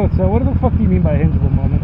So what the fuck do you mean by a hingeable moment?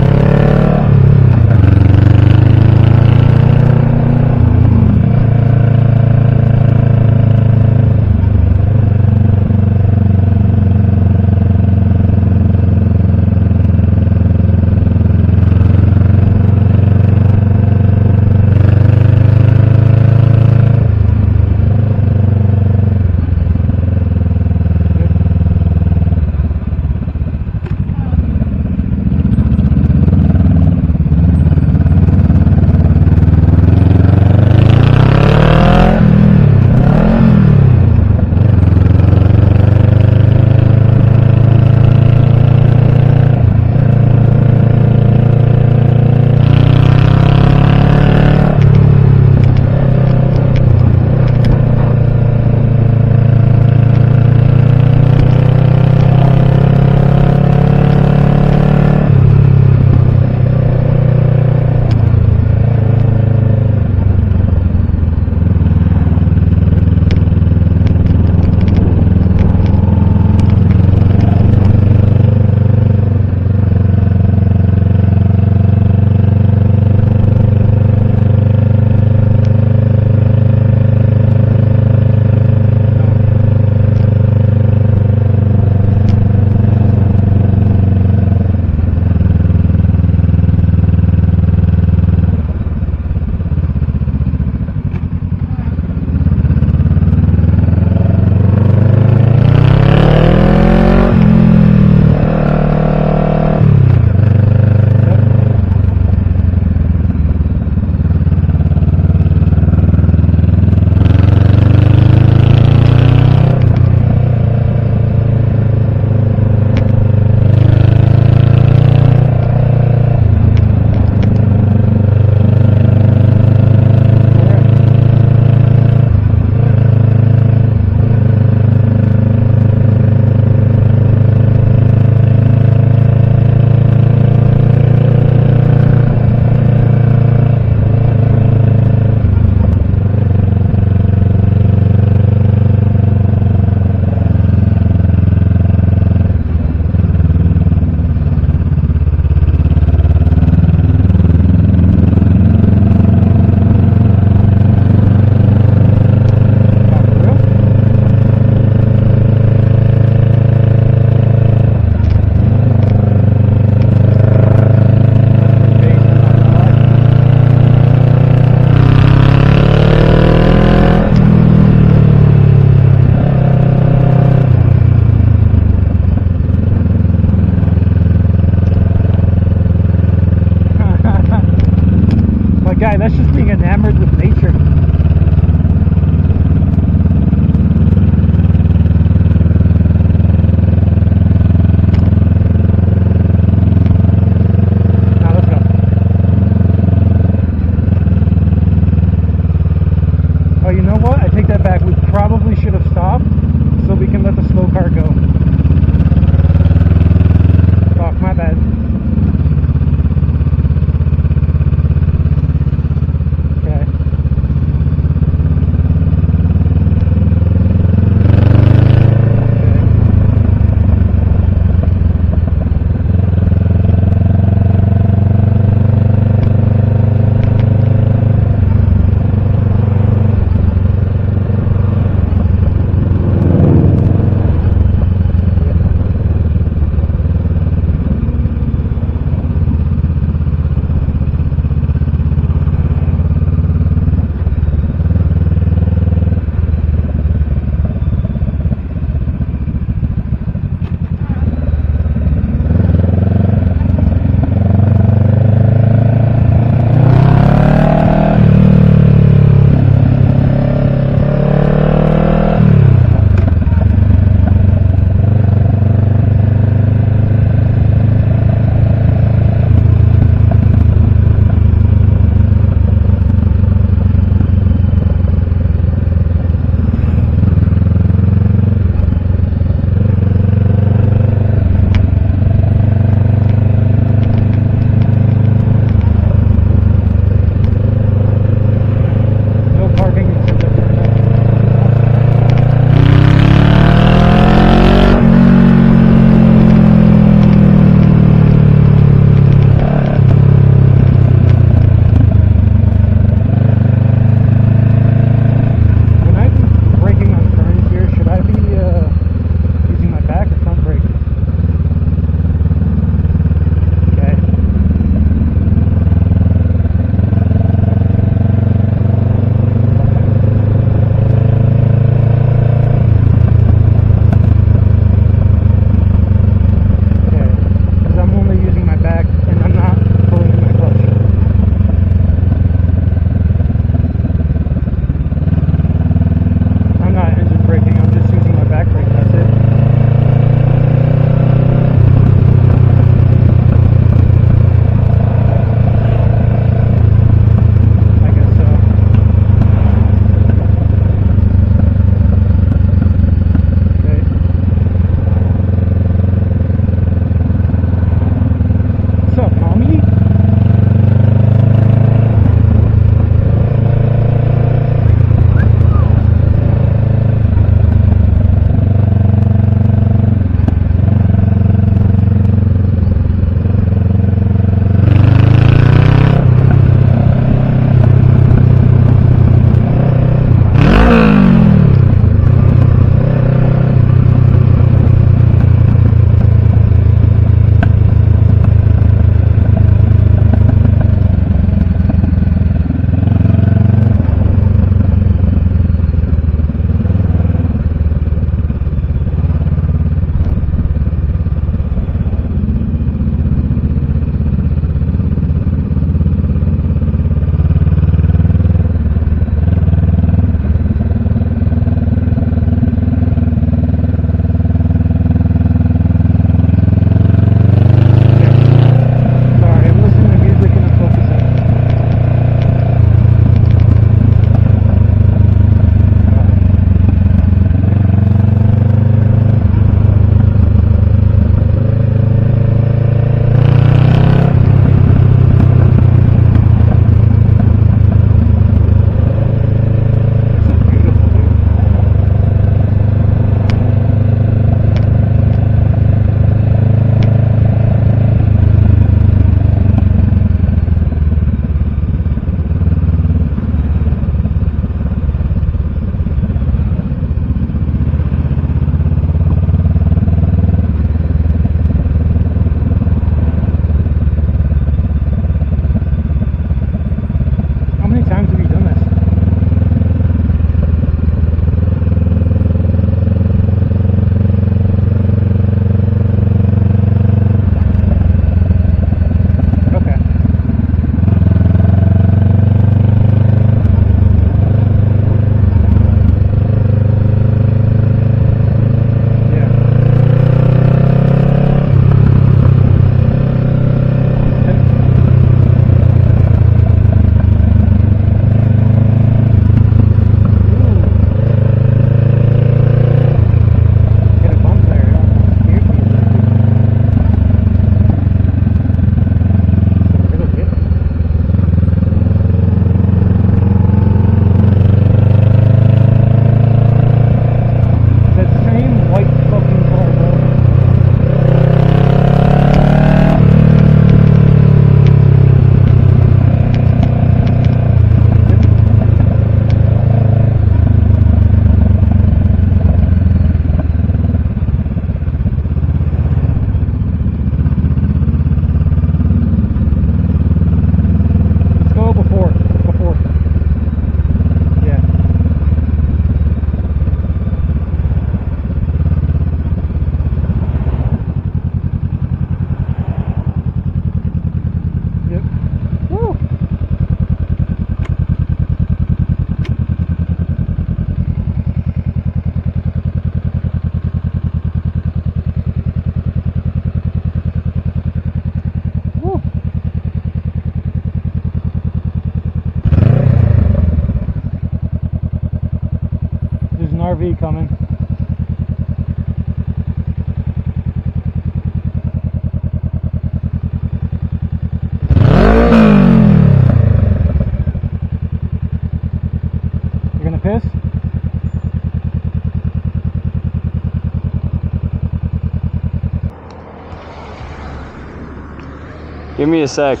Give me a sec.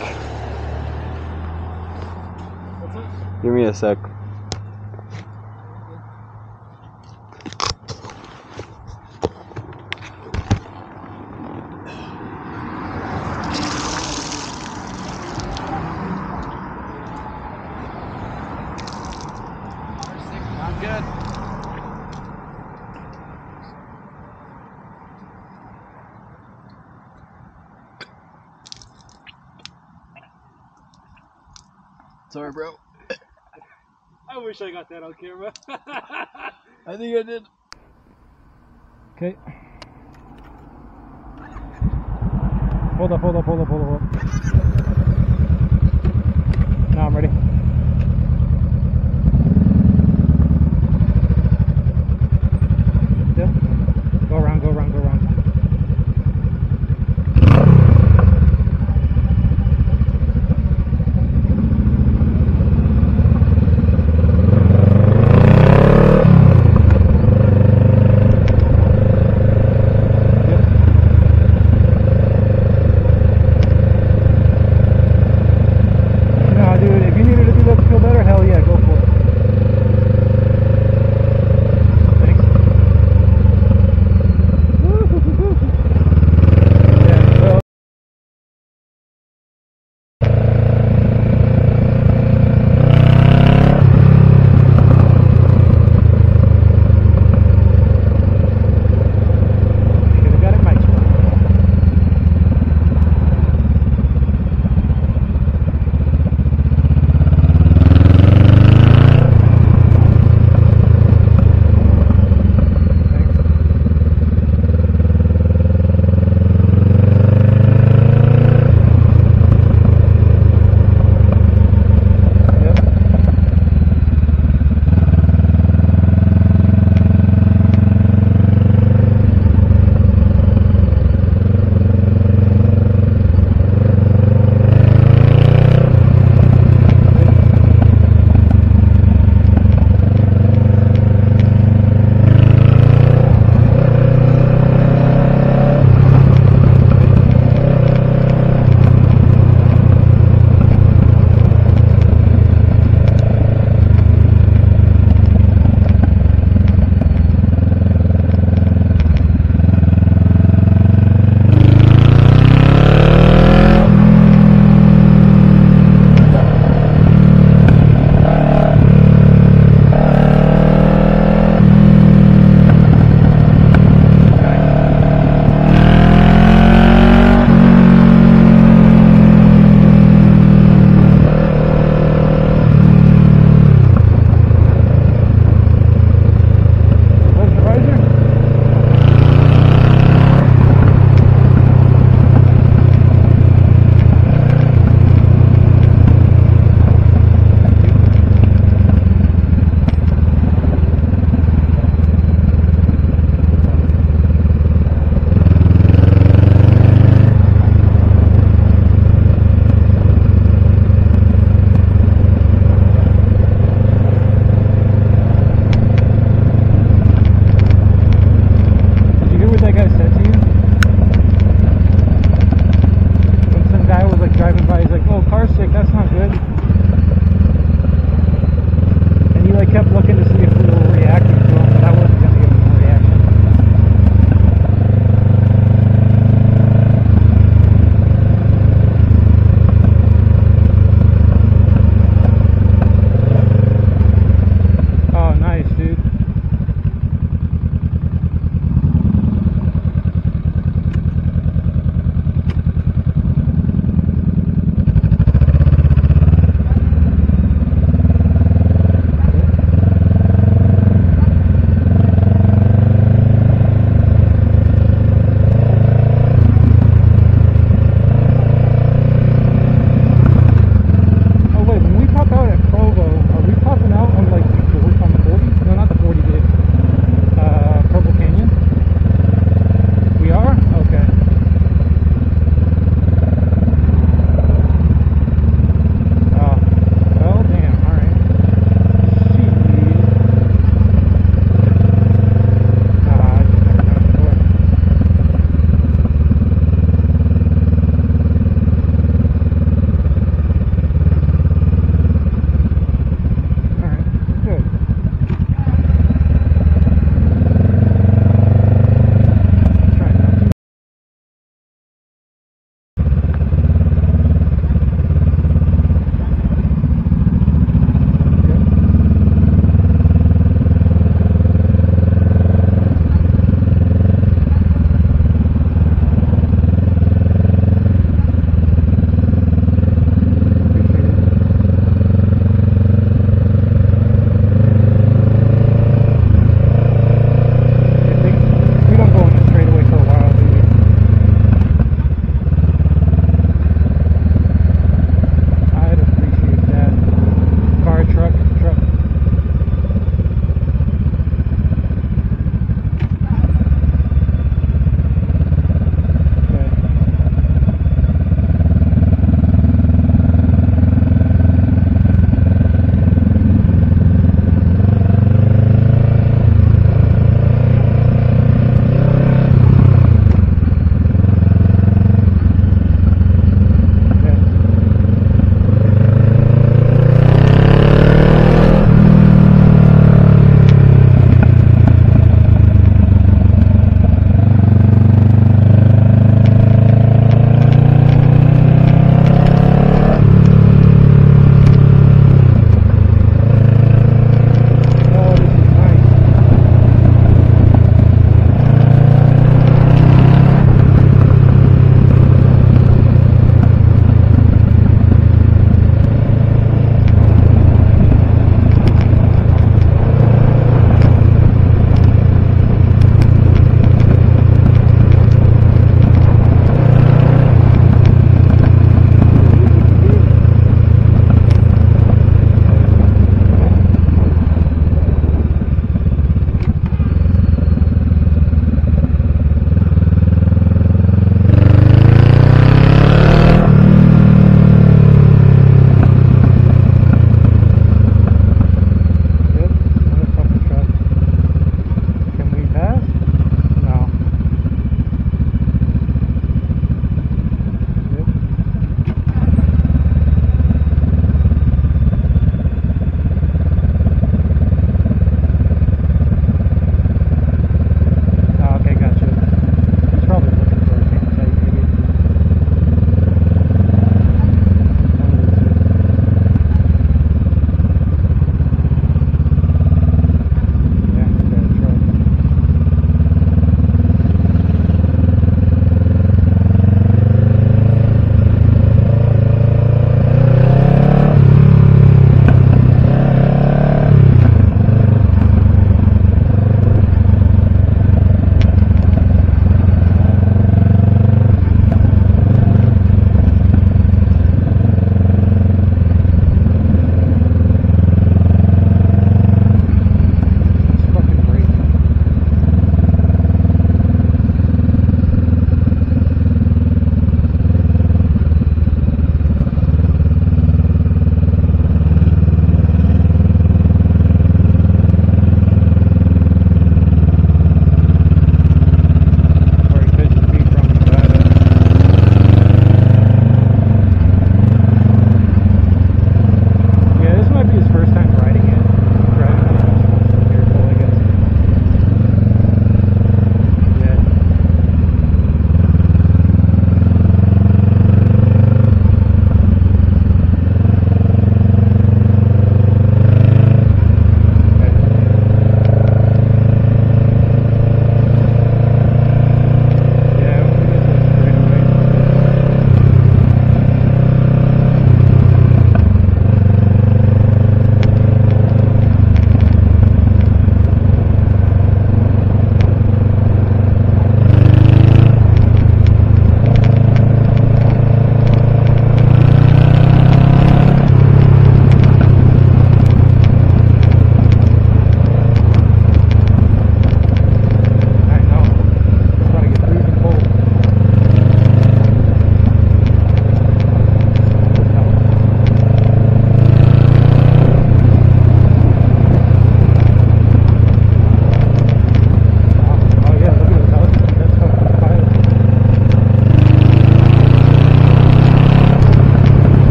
Give me a sec. I'm good. Sorry, bro. I wish I got that on camera. I think I did. Okay. Hold up, hold up, hold up, hold up, hold up. Now I'm ready.